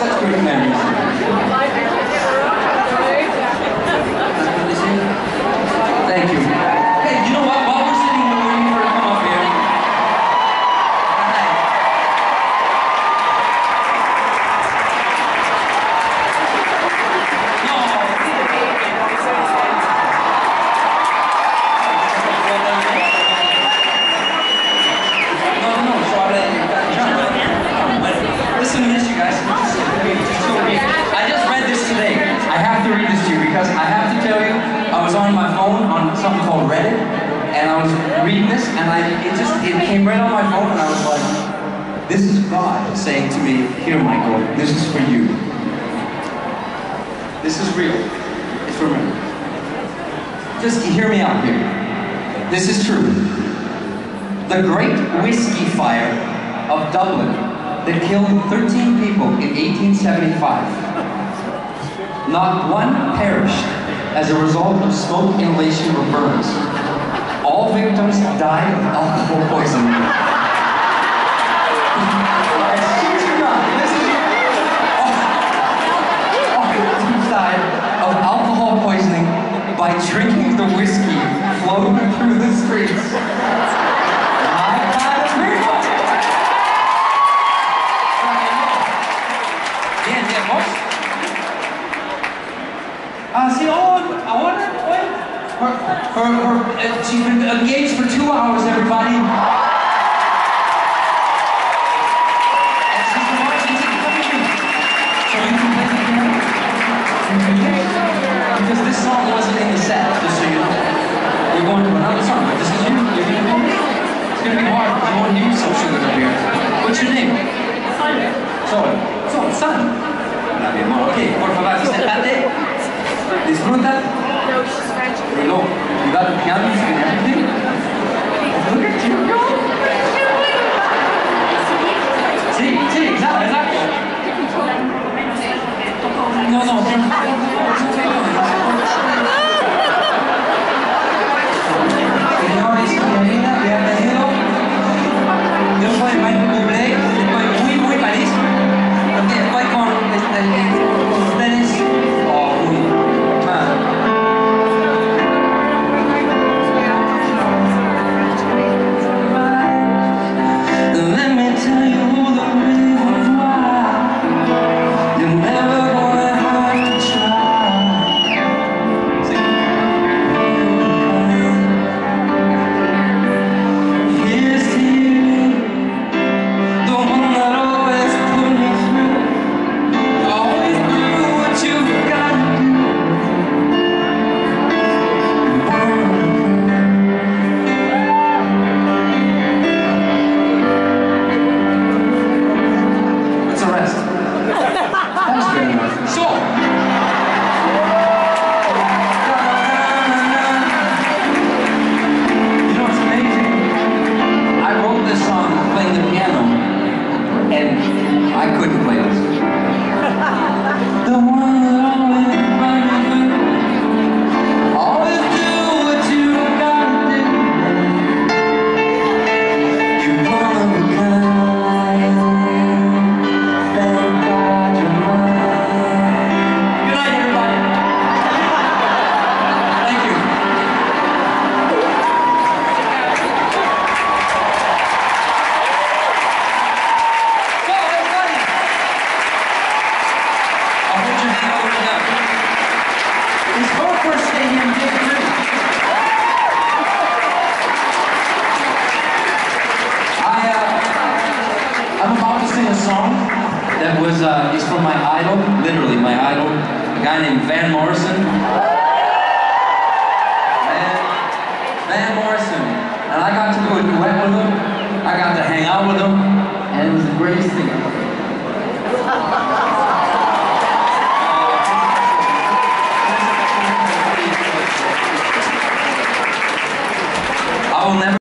Such memories. And I was reading this, and I it just it came right on my phone, and I was like, this is God saying to me, here, Michael, this is for you. This is real. It's for me. Just hear me out here. This is true. The Great Whiskey Fire of Dublin that killed 13 people in 1875. Not one perished as a result of smoke inhalation or burns. All victims died of alcohol poisoning. Shit you not, this is all, all victims died of alcohol poisoning by drinking the whiskey flowing through the streets. I got a miracle. Bien, bien, vos. Ah, oh, ahora, wait. Uh, she's been engaged for two hours, everybody. You can play? Because this song wasn't in the set, just so you know. We're going to another song, this is you. You're. It's gonna be hard some sugar here. What's your name? Sol. Sol, Sun. Hola. Ok, por favor. Disfruta. Pero no, you got the piano everything. Look at you. No, no, a song that was, uh, is from my idol, literally my idol, a guy named Van Morrison. Van, Van Morrison. And I got to do a duet with him. I got to hang out with him. And it was the greatest thing.